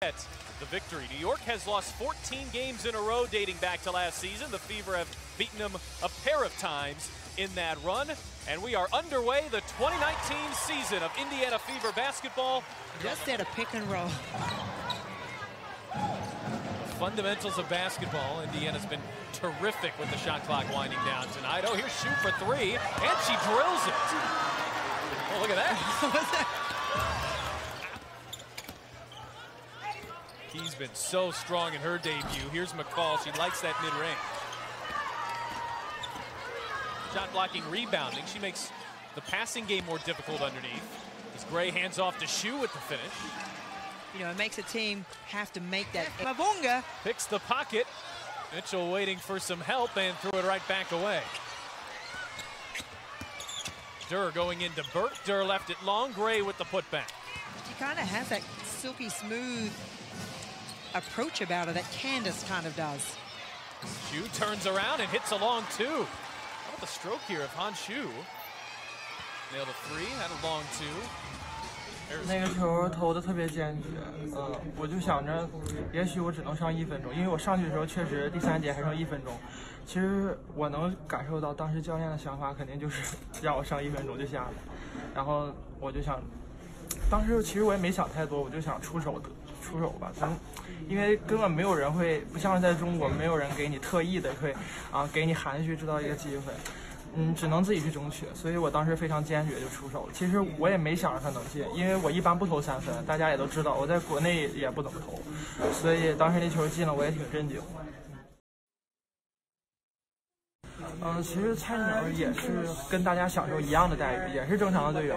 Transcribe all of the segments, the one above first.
the victory. New York has lost 14 games in a row dating back to last season. The Fever have beaten them a pair of times in that run. And we are underway the 2019 season of Indiana Fever basketball. Just at a pick and roll. Fundamentals of basketball. Indiana's been terrific with the shot clock winding down tonight. Oh, here's shoot for three, and she drills it. Oh, look at that. He's been so strong in her debut. Here's McCall. She likes that mid-range. Shot blocking, rebounding. She makes the passing game more difficult underneath. As Gray hands off to Shu with the finish. You know, it makes a team have to make that. Mavunga picks the pocket. Mitchell waiting for some help and threw it right back away. Durr going into Burke. Durr left it long. Gray with the putback. She kind of has that silky smooth approach about her that Candace kind of does. Shu turns around and hits a long two. How about the stroke here of Han Shu? Nailed a three, had a long two. 那个球投的特别坚决，呃，我就想着，也许我只能上一分钟，因为我上去的时候确实第三节还剩一分钟。其实我能感受到当时教练的想法，肯定就是让我上一分钟就下来。然后我就想，当时其实我也没想太多，我就想出手的出手吧，咱因为根本没有人会，不像是在中国，没有人给你特意的会啊给你含蓄制造一个机会。嗯，只能自己去争取，所以我当时非常坚决就出手了。其实我也没想着他能进，因为我一般不投三分，大家也都知道，我在国内也不怎么投，所以当时那球进了，我也挺震惊。嗯，其实菜鸟也是跟大家享受一样的待遇，也是正常的队员，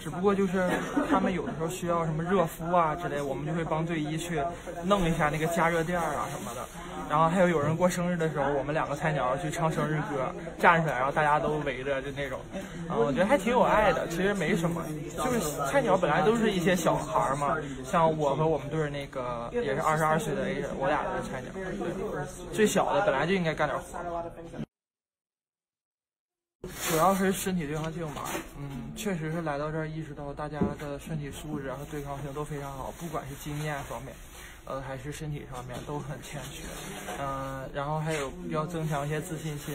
只不过就是他们有的时候需要什么热敷啊之类，我们就会帮队医去弄一下那个加热垫啊什么的。然后还有有人过生日的时候，我们两个菜鸟去唱生日歌，站出来，然后大家都围着就那种，啊，我觉得还挺有爱的。其实没什么，就是菜鸟本来都是一些小孩嘛，像我和我们队那个也是二十二岁的 A 我俩是菜鸟，最小的本来就应该干点活。主要是身体对抗性吧，嗯，确实是来到这儿意识到大家的身体素质和对抗性都非常好，不管是经验方面，呃，还是身体上面都很欠缺，嗯，然后还有要增强一些自信心。